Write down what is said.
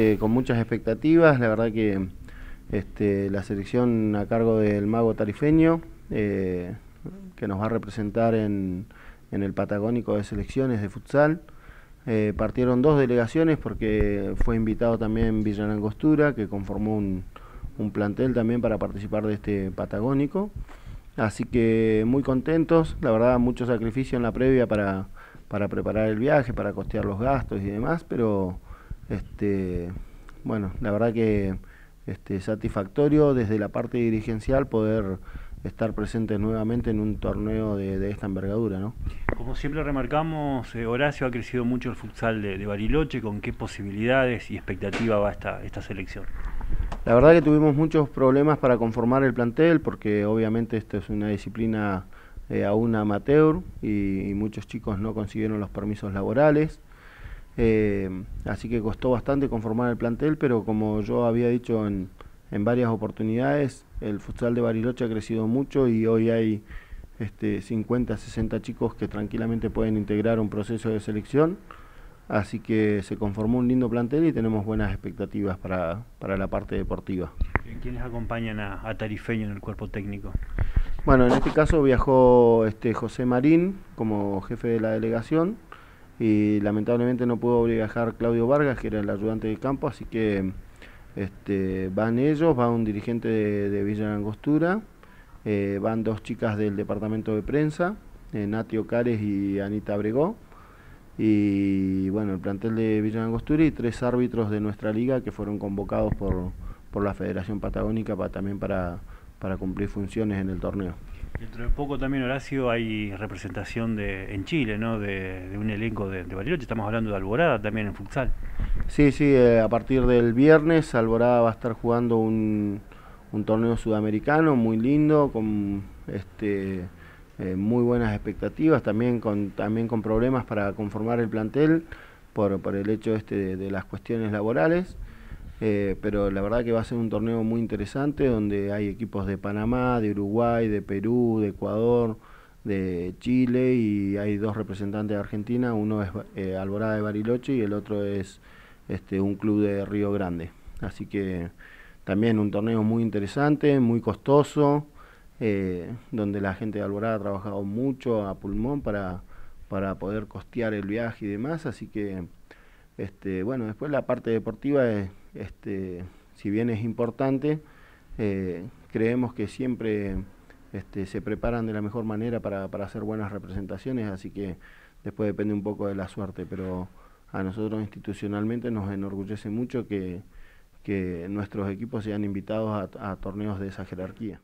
Eh, con muchas expectativas, la verdad que este, la selección a cargo del mago tarifeño, eh, que nos va a representar en, el Patagónico de Selecciones de Futsal. Eh, partieron dos delegaciones porque fue invitado también Villa Angostura, que conformó un, un plantel también para participar de este Patagónico. Así que muy contentos, la verdad mucho sacrificio en la previa para, para preparar el viaje, para costear los gastos y demás, pero este, bueno, la verdad que este, satisfactorio desde la parte dirigencial poder estar presente nuevamente en un torneo de, esta envergadura. ¿no? Como siempre remarcamos, eh, Horacio ha crecido mucho el futsal de, Bariloche, ¿con qué posibilidades y expectativa va esta, esta selección? La verdad que tuvimos muchos problemas para conformar el plantel, porque obviamente esto es una disciplina eh, aún amateur y, muchos chicos no consiguieron los permisos laborales. Eh, así que costó bastante conformar el plantel, pero como yo había dicho en, en varias oportunidades, el futsal de Bariloche ha crecido mucho y hoy hay este, 50, 60 chicos que tranquilamente pueden integrar un proceso de selección. Así que se conformó un lindo plantel y tenemos buenas expectativas para, la parte deportiva. ¿Quiénes acompañan a, a, Tarifeño en el cuerpo técnico? Bueno, en este caso viajó este José Marín como jefe de la delegación y lamentablemente no pudo viajar Claudio Vargas, que era el ayudante de campo, así que este, van ellos, va un dirigente de, Villa Angostura, eh, van dos chicas del departamento de prensa, eh, Nati Ocares y Anita Bregó, y bueno, el plantel de Villa Angostura y tres árbitros de nuestra liga que fueron convocados por, por la Federación Patagónica para, también para, para cumplir funciones en el torneo. Dentro de poco también, Horacio, hay representación de, en Chile, ¿no? De, un elenco de, de, Bariloche. Estamos hablando de Alborada también en futsal. Sí, sí, eh, a partir del viernes Alborada va a estar jugando un, un torneo sudamericano muy lindo, con este, eh, muy buenas expectativas, también con, también con problemas para conformar el plantel por, por el hecho este de las cuestiones laborales. Eh, pero la verdad que va a ser un torneo muy interesante donde hay equipos de Panamá, de Uruguay, de Perú, de Ecuador, de Chile y hay dos representantes de Argentina, uno es eh, Alborada de Bariloche y el otro es este, un club de Río Grande. Así que también un torneo muy interesante, muy costoso, eh, donde la gente de Alborada ha trabajado mucho a pulmón para, para poder costear el viaje y demás, así que este, bueno, después la parte deportiva, este, si bien es importante, eh, creemos que siempre este, se preparan de la mejor manera para, hacer buenas representaciones, así que después depende un poco de la suerte, pero a nosotros institucionalmente nos enorgullece mucho que, nuestros equipos sean invitados a torneos de esa jerarquía.